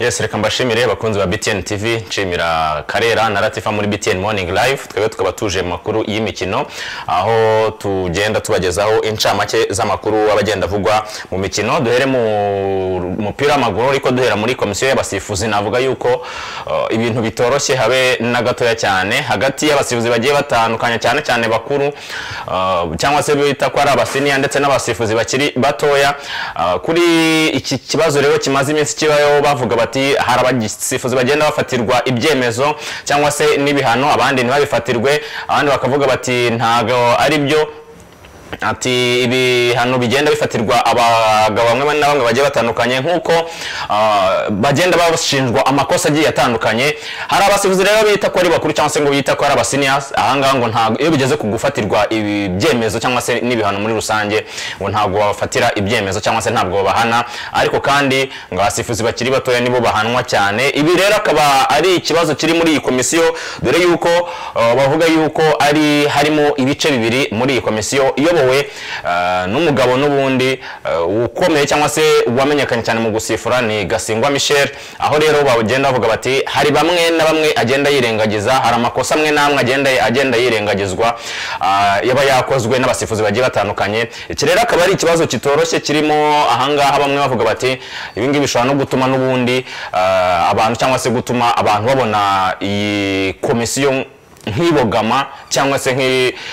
yes reka mbashimire bakunzi ba BTN TV nshimira Karera na Latifa muri BTN Morning Live. Twebwe tukaba tuje mu makuru y'imikino aho tugenda tubagezaho incamake z'amakuru abagenda avugwa mu mikino. Duhere mu mupira w'amaguru ariko duhera muri komisiyo y'abasifuzi. Navuga yuko uh, ibintu bitoroshye habe na gatoya cyane. Hagati y'abasifuzi bagiye batandukanye cyane cyane bakuru uh, cyangwa se bita ko ari abasiniya ndetse n'abasifuzi bakiri batoya. Uh, kuri iki kibazo rero kimaze iminsi kibayo bavuga bati hari abasifuzi bagenda bafatirwa ibyemezo cyangwa se n'ibihano abandi ntibabifatirwe. Abandi bakavuga bati ntago ari byo ati ibihano bigenda bifatirwa abagabo bamwe na bamwe bagiye batandukanye nk'uko uh, bagenda bashinjwa amakosa agiye atandukanye. Hari abasifuzi rero bita ko ari bakuru cyangwa se ngo bita ko ari abasinias ahangaha ngo ntabwo iyo bigeze ku gufatirwa ibi byemezo cyangwa se n'ibihano muri rusange ngo ntabwo bafatira ibyemezo cyangwa se ntabwo babahana. Ariko kandi ngo abasifuzi bakiri batoya nibo bahanwa cyane. Ibi rero akaba ari ikibazo kiri muri iyi komisiyo dore yuko uh, bavuga yuko ari harimo ibice bibiri muri iyi komisiyo. Iyobowe uh, n'umugabo n'ubundi uh, ukomeye cyangwa se wamenyekanye cyane mu gusifura ni Gasingwa Michel. Aho rero bagenda bavuga bati hari bamwe na bamwe agenda yirengagiza hari amakosa amwe n'amwe agenda agenda yirengagizwa uh, yaba yakozwe n'abasifuzi bagiye batandukanye. Iki rero akaba ari ikibazo kitoroshye kirimo ahangaha bamwe bavuga bati ibi ngibi bishobora no gutuma n'ubundi abantu cyangwa se gutuma abantu babona iyi komisiyo nk'ibogama cyangwa se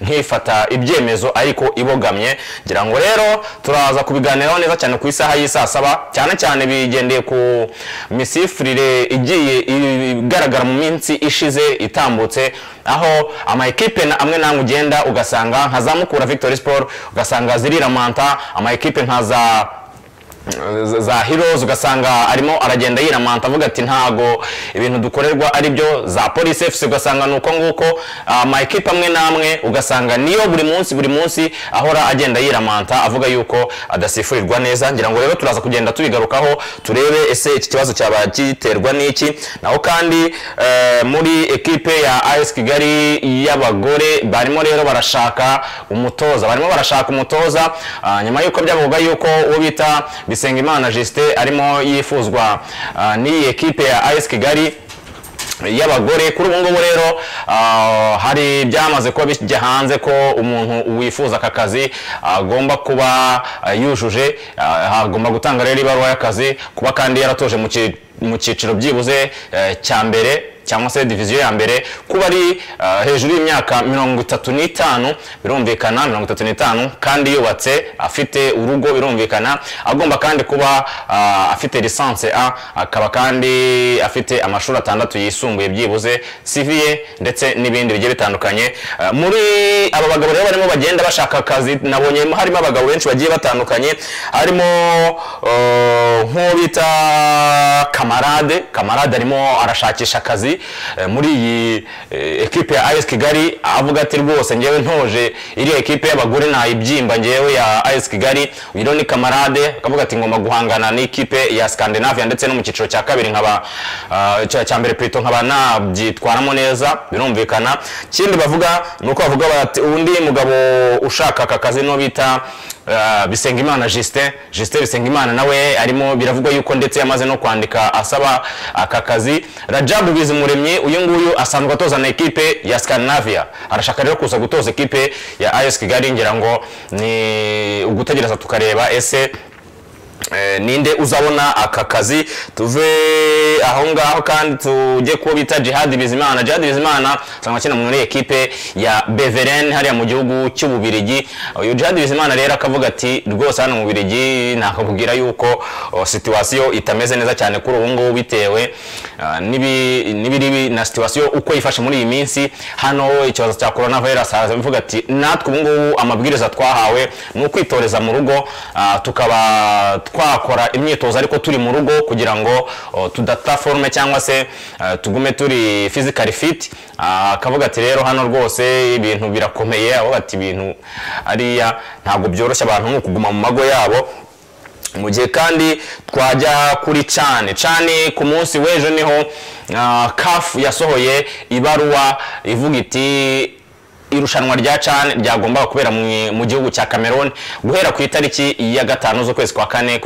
nk'ifata ibyemezo ariko ibogamye. Ngira ngo rero turaza kubiganiraho neza cyane ku isaha y'isaa saba cyane cyane bigendeye ku misifurire igiye igaragara mu minsi ishize itambutse. Aho ama ekipe amwe n'amwe ugenda ugasanga nka za mukura victory sport ugasanga ziriramanta ama ekipe nka za za heroes ugasanga arimo aragenda yiramanta avuga ati ntago ibintu dukorerwa ari byo za police fc ugasanga nuko nguko ama ekipe amwe n'amwe ugasanga niyo buri munsi buri munsi ahora agenda yiramanta avuga yuko adasifurirwa neza ngira ngo rero turaza kugenda tubigarukaho turebe ese iki kibazo cyaba giterwa n'iki. Naho kandi eh, muri ekipe ya AS Kigali y'abagore barimo rero barashaka umutoza barimo barashaka umutoza uh, nyuma yuko byavuga yuko uwo bita Bisengimana Justin arimo yifuzwa uh, n'iyi ekipe ya AS Kigali y'abagore. Kuri ubu ngubu rero uh, hari byamaze kuba bijya hanze ko umuntu wifuza aka kazi agomba kuba yujuje agomba gutanga rero ibaruwa y'akazi kuba kandi yaratoje mu cyiciro byibuze cya mbere. Cyangwa se diviziyo ya mbere kuba ari uh, hejuru y'imyaka mirongo itatu n'itanu birumvikana mirongo itatu n'itanu kandi yubatse afite urugo birumvikana agomba kandi kuba uh, afite lisanse a akaba kandi afite amashuri atandatu yisumbuye byibuze siviye ndetse n'ibindi bigiye bitandukanye. Uh, muri aba bagabo rero barimo bagenda bashaka akazi nabonye harimo abagabo benshi bagiye batandukanye harimo nk'uwo bita kamarade kamarade arimo arashakisha akazi muri iyi ekipe ya AS Kigali avuga ati rwose ngewe ntoje iriya ekipe y'abagore nayibyimba ngewe ya AS Kigali. Uyu ni kamarade akavuga ati ngomba guhangana n'ikipe ya Scandinavia ndetse no mu cyiciro cya kabiri nkaba cya mbere plutôt nkaba nabyitwaramo neza birumvikana. Ikindi bavuga ni uko bavuga bati undi mugabo ushaka aka kazi no bita Bisengimana Justin Justin Bisengimana nawe arimo biravugwa yuko ndetse yamaze no kwandika asaba aka kazi. Rajab Bizimuremyi uyu nguyu asanzwe atoza na ekipe ya Scandinavia. Arashaka rero kuza gutoza ekipe ya AS Kigali ngira ngo ni ugutegereza tukareba ese ninde uzabona aka kazi? Tuve aho ngaho kandi tujye kuba bita Jihad Bizimana. Jihad Bizimana sanga kina muri ekipe ya Beveren hariya mu gihugu cy'ububirigi. Uyu Jihad Bizimana rero akavuga ati rwose hano mu bubirigi nakakubwira yuko oh, situation itameze neza cyane kuri ubu ngubu bitewe uh, n'ibiri na situation uko yifashe muri iyi minsi. Hano ikibazo cya coronavirus aravuga ati natwe ubu ngubu amabwiriza twahawe ni ukwitoreza mu rugo uh, tukaba twakora imyitozo ariko turi mu rugo kugira ngo tudata forume cyangwa se tugume turi physically fit. Akavuga ati rero hano rwose ibintu birakomeye aho bati ibintu ariya ntabwo byoroshye abantu ni ukuguma mu mago yabo. Mu gihe kandi twajya kuri cani cani ku munsi w'ejo ni ho kafu yasohoye ibaruwa ivuga iti irushanwa rya CHAN ryagombaga kubera mu gihugu cya Cameroon guhera ku itariki ya gatanu z'ukwezi kwa kane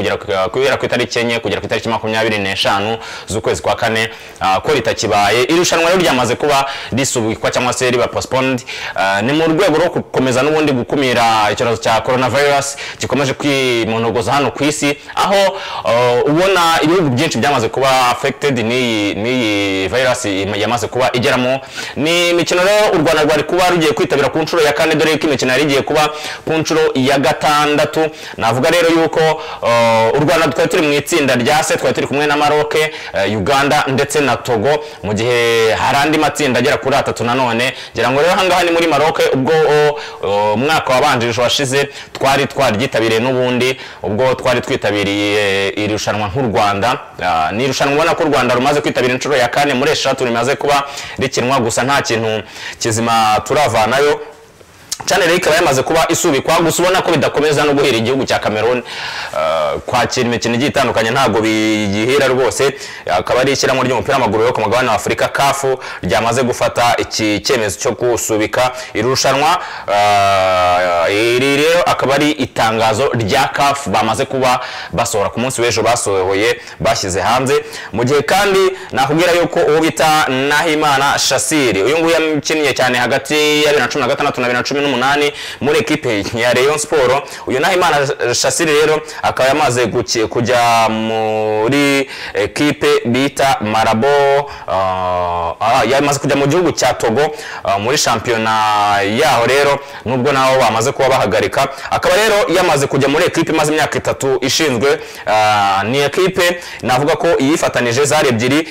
guhera ku itariki enye kugera ku itariki makumyabiri n'eshanu z'ukwezi kwa kane ah, ko ritakibaye. Irushanwa rero ryamaze kuba risubikwa cyangwa se riba postponed. Ah, ni mu rwego rwo gukomeza n'ubundi gukumira icyorezo cya coronavirus gikomeje kwimonogoza hano ku isi aho ah, ubona ibihugu byinshi byamaze kuba affected n'iyi virus yamaze kuba igeramo. Ni imikino rero u Rwanda rwari kuba rugiye kwitabira ku nshuro ya kane dore ko imikino yari igiye kuba ku nshuro ya gatandatu. Navuga rero yuko uh, u Rwanda twari turi mu itsinda rya se twari turi kumwe na Maroc uh, Uganda ndetse na Togo. Mu gihe hari andi matsinda agera kuri atatu nanone ngira ngo rero ahangaha ni muri Maroc ubwo uh, umwaka wabanjirije washize twari twaryitabiriye n'ubundi ubwo twari twitabiriye iri rushanwa nk'u Rwanda. Ni irushanwa ubona ko u Rwanda rumaze kwitabira inshuro ya kane muri eshatu rimaze kuba rikinwa gusa nta kintu kizima turavanayo cyane rero ikaba yamaze kuba isubikwa gusa ubona ko bidakomeza no guhera igihugu cya Cameroon. Uh, kwakira imikino igiye itandukanye ntabwo bigihera rwose. Akaba ari ishyirahamwe ry'umupira w'amaguru yo ku mugabane wa Afurika CAF ryamaze gufata iki cyemezo cyo gusubika iri rushanwa uh, iri rero akaba ari itangazo rya CAF. Bamaze kuba basohora ku munsi w'ejo basohoye bashyize hanze. Mu gihe kandi nakubwira yuko uwo bita Nahimana Shasiri uyu nguyu yakinnye cyane hagati ya 2016 na 2018 muri ekipe ya Rayon Sport uyu Nahimana Shasiri rero akaba yamaze kujya muri ekipe bita Marabo uh, yamaze kujya mu gihugu cya Togo uh, muri shampiyona yaho rero nubwo naho bamaze kuba bahagarika. Akaba rero yamaze kujya muri ekipe imaze imyaka itatu ishinzwe uh, ni ekipe navuga ko yifatanije zari ebyiri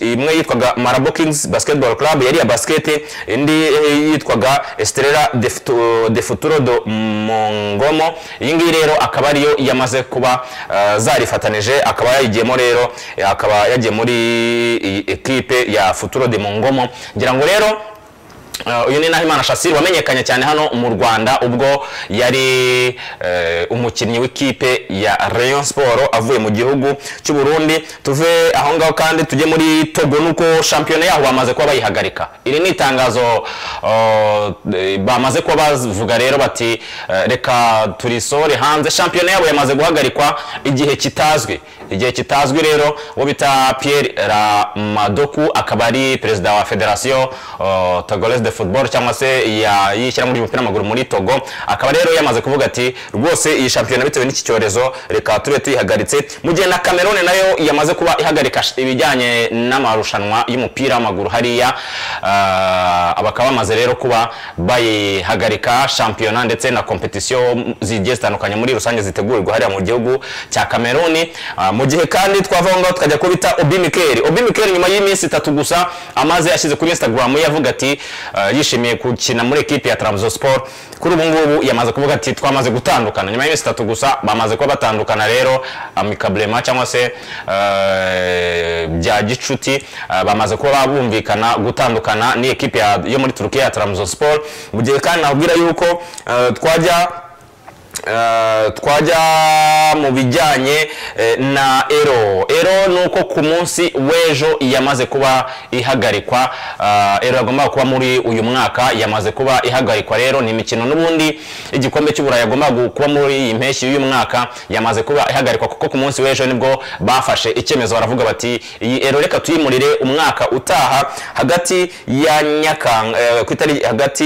imwe yitwaga Marabo Kings Basketball Club yari ya basket indi yitwaga Estrella de, de Futuro do Mongomo. Iyi ngiyi rero akaba ariyo yamaze kuba uh, zarifatanije akaba yayigiyemo rero eh, akaba yagiye muri ekipe ya Futuro de Mongomo. Ngira ngo rero uyu ni Nahimana Shassir wamenyekanye cyane hano mu Rwanda ubwo yari eh, umukinnyi w'ikipe ya Rayon Sport avuye mu gihugu cy'u Burundi. Tuve aho ngaho kandi tujye muri Togo nuko shampiyona yaho bamaze kuba bayihagarika. Iri ni itangazo uh, bamaze kuba bavuga rero bati reka turisore hanze. Shampiyona yabo yamaze guhagarikwa igihe kitazwi. Igihe kitazwi rero uwo bita Pierre Ramadoku akaba ari perezida wa federasiyo uh, Togolese de football cyangwa se y'ishyirahamwe ry'umupira w'amaguru muri Togo. Akaba rero yamaze kuvuga ati rwose iyi shampiyona bitewe n'iki cyorezo reka tube tuyihagaritse. Mu gihe na Cameroon na yo yamaze kuba ihagarika ibijyanye n'amarushanwa y'umupira w'amaguru. Hariya uh, bakaba bamaze rero kuba bayihagarika shampiyona ndetse na kompetisiyo zigiye zitandukanye muri rusange zitegurirwa hariya mu gihugu cya Cameroon. Uh, mu gihe kandi twava aho ngaho tukajya ko bita Obi Mikel. Obi Mikel nyuma y'iminsi itatu gusa amaze yashyize kuri Instagram ye avuga ati yishimiye gukina muri ekipe ya Trabzonspor kuri ubu ngubu yamaze kuvuga ati twamaze gutandukana. Nyuma y'iminsi itatu gusa bamaze kuba batandukana rero amicablement cyangwa se uh, bya gicuti. Bamaze kuba bumvikana gutandukana ni ekipe ya- yo muri Turukiya ya Trabzonspor mu gihe kandi nabwira yuko twajya twajya mu bijyanye eh, na ero. Ero ni uko ku munsi w'ejo yamaze kuba ihagarikwa. Uh, ero yagombaga kuba muri uyu mwaka yamaze kuba ihagarikwa rero. Ni imikino n'ubundi igikombe cy'uburayi yagombaga kuba muri iyi mpeshyi y'uyu mwaka yamaze kuba ihagarikwa. Kuko ku munsi w'ejo ni bwo bafashe icyemezo baravuga bati iyi ero reka tuyimurire umwaka utaha hagati ya nyakanga eh, hagati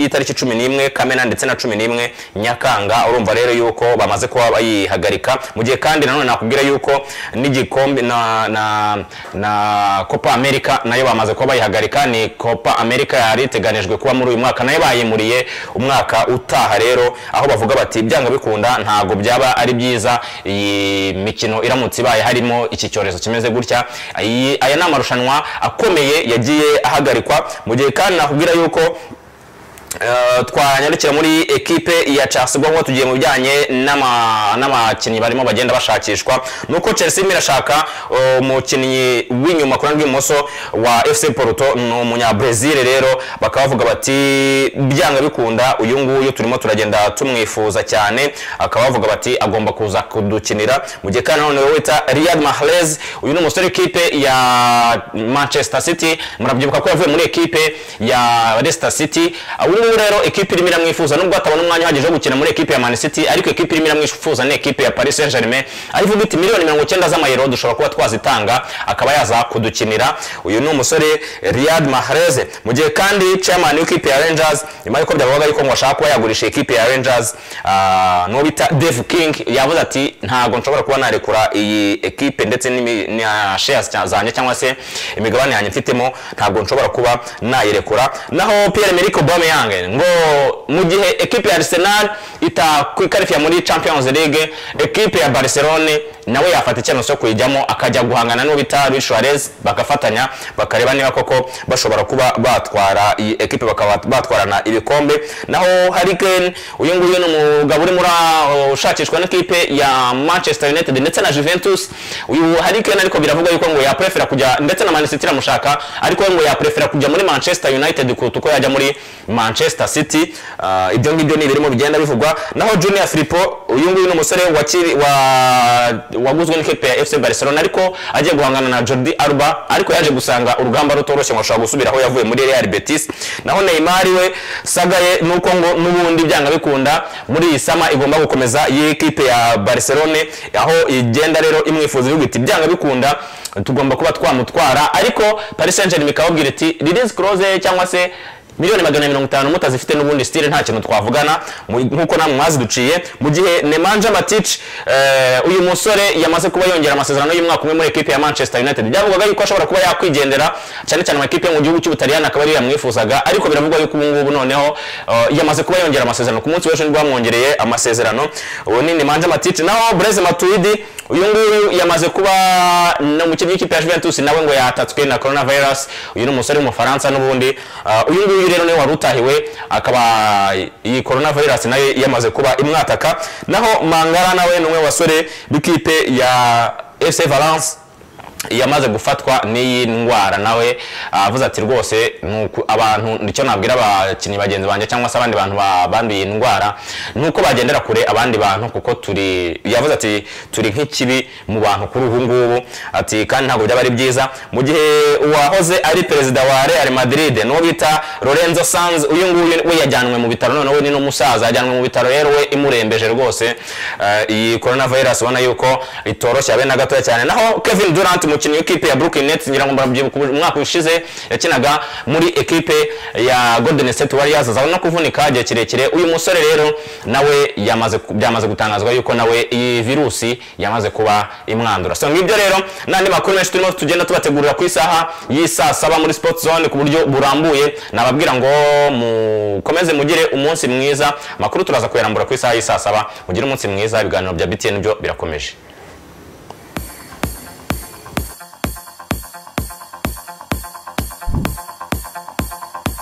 y'itariki cumi n'imwe kamena ndetse na cumi n'imwe nyakanga. Urumva rero yuko bamaze kuba bayihagarika. Mu gihe kandi nanone nakubwira yuko n'igikombe na na na Copa America na yo bamaze kuba bayihagarika ni Copa America yari iteganijwe kuba muri uyu mwaka na yo bayimuriye umwaka utaha rero. Aho bavuga bati byanga bikunda ntago byaba ari byiza. Iyi mikino iramutse ibaye harimo iki cyorezo kimeze gutya. Aya ni amarushanwa akomeye yagiye ahagarikwa. Mu gihe kandi nakubwira yuko twanyarukira muri ekipe ya Chelsea ubwo tugiye mu bijyanye n'abakinnyi barimo bagenda bashakishwa nuko Chelsea irimo irashaka uh, umukinnyi w'inyuma ku ruhande rw'ibumoso wa FC Porto ni umunyabrazil rero. Bakaba bavuga bati byanga bikunda uyu nguyu turimo turagenda tumwifuza cyane. Akaba bavuga bati agomba kuza kudukinira. Mu gihe kandi nanone wita Riyad Mahrez uyu ni umusore w'ikipe ya Manchester City. Murabyibuka ko yavuye muri ekipe ya Leicester City. Ngubu rero ekipe irimo iramwifuza nubwo atabona umwanya uhagije wo gukina muri ekipe ya Man City ariko ekipe irimo iramwifuza ni ekipe ya Paris Saint-Germain. Aho ivuga iti miliyoni mirongo icyenda z'amayero dushobora kuba twazitanga akaba yaza kudukinira. Uyu ni umusore Riyad Mahrez. Mu gihe kandi chairman w'ikipe ya Rangers nyuma y'uko byavugaga yuko ngo ashaka kuba yagurisha ekipe ya Rangers ah, n'uwo bita Dave King yavuze ati ntabwo nshobora kuba narekura iyi ekipe ndetse n'imi- na shares zanjye cyangwa se imigabane yanjye mfitemo ntabwo nshobora kuba nayirekura. Naho Pierre Emerick Aubameyang ngo mu gihe ekipe ya Arsenal itakwikarifiya muri Champions League ekipe ya Barcelone nawe yafata icyemezo cyo kuyijyamo akajya guhangana n'uwo bita Suarez bagafatanya bakareba niba koko bashobora kuba batwara iyi ekipe bakaba batwarana ibikombe. Naho Harry Kane uyu nguyu ni umugabo uri muri ushakishwa n'ikipe ya Manchester United ndetse na Juventus. Uyu Harry Kane ariko biravuga yuko ngo yaprefera kujya ndetse na Man City iramushaka ariko we ngo yaprefera kujya muri Manchester United kuruta uko yajya muri Manchester City. Ah, ibyo ngibyo ni ibirimo bigenda bivugwa. Naho Junior Firpo uyu nguyu ni umusore wa waguzwe n'ikipe ya FC Barcelona ariko agiye guhangana na Jordi Alba ariko yaje gusanga urugamba rutoroshye ngo ashobora gusubira aho yavuye muri Real Betis. Naho Neymar we sagaye nuko ngo n'ubundi byanga bikunda muri iyi sama igomba gukomeza iyi kipe ya Barcelona aho igenda rero imwifuza ivuga iti byanga bikunda tugomba kuba twamutwara. Ariko Paris Saint-Germain ikababwira iti release clause cyangwa se miliyoni magana mirongo itanu mutazifite n'ubundi stile nta kintu twavugana. Mu- nk'uko namwe mwaziduciye mu gihe Nemanja Matic eh, uyu musore yamaze kuba yongera amasezerano y'umwaka umwe muri ekipe ya Manchester United. Byavugaga yuko ashobora kuba yakwigendera cyane cyane mu ekipe yo mu gihugu cy'Ubutaliyani akaba ariyo yamwifuzaga. Ariko biravugwa yuko ubu ngubu noneho eh, yamaze kuba yongera amasezerano. Ku munsi w'ejo ni bwo bamwongereye amasezerano. Ubu ni Nemanja Matic. Naho Blaise Matuidi uyu nguyu yamaze kuba ni umukinnyi w'ikipe ya Juventus nawe ngo yatatswe na coronavirus. Uyu ni umusore w'umufaransa n'ubundi. Ah, uyu nguyu rero ni we wari utahiwe akaba iyi coronavirus na yo yamaze kuba imwataka. Naho Mangala nawe ni umwe mu basore b'ikipe ya FC Valence. Yamaze gufatwa n'iyi ndwara. Nawe avuze ati rwose abantu ni cyo nabwira abakinnyi bagenzi banjye cyangwa se abandi bantu ba- banduye iyi ndwara nuko bagendera kure abandi bantu kuko turi yavuze ati turi nk'ikibi mu bantu kuri ubu ngubu. Ati kandi ntabwo byaba ari byiza. Mu gihe uwahoze ari perezida wa Real Madrid n'uwo bita Lorenzo Sanz uyu nguyu we yajyanwe mu bitaro noneho we ni n'umusaza yajyanwe mu bitaro rero we imurembeje rwose. Eh, iyi coronavirus ubona yuko itoroshye abe na gatoya cyane. Naho Kevin Durant umukinnyi w'ikipe ya Brooklyn Nets ngira ngo murabyibuka umwaka ushize yakinaga muri ekipe ya Golden State Warriors. Aza no kuvunika igihe kirekire. Uyu musore rero nawe yamaze byamaze gutangazwa yuko nawe iyi virusi yamaze kuba imwandura. So ngibyo rero n'andi makuru menshi turimo tugenda tubategurira ku isaha y'isaa saba muri Sport Zone ku buryo burambuye. Nababwira ngo mukomeze mugire umunsi mwiza. Amakuru turaza kuyarambura ku isaha y'isaa saba. Mugire umunsi mwiza. Ibiganiro bya BTN byo birakomeje.